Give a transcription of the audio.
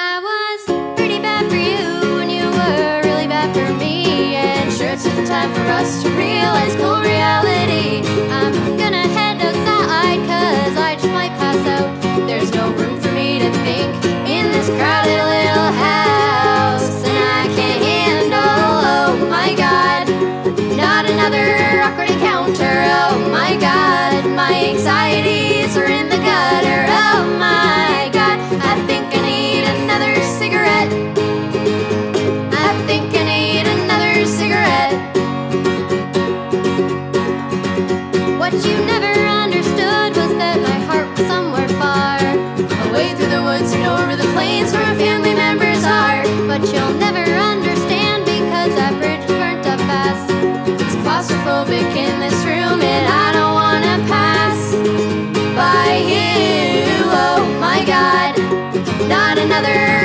I was pretty bad for you, and you were really bad for me. And sure, it's time for us to realize glory another